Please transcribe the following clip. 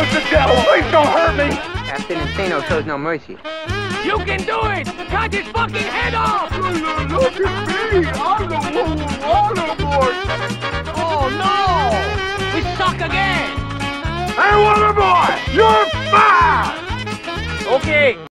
with the devil. Please don't hurt me. Captain Insano shows no mercy. You can do it! Cut his fucking head off! Look at me! I'm the one water boy! Oh no! We suck again! Hey, water boy! You're fired! Okay.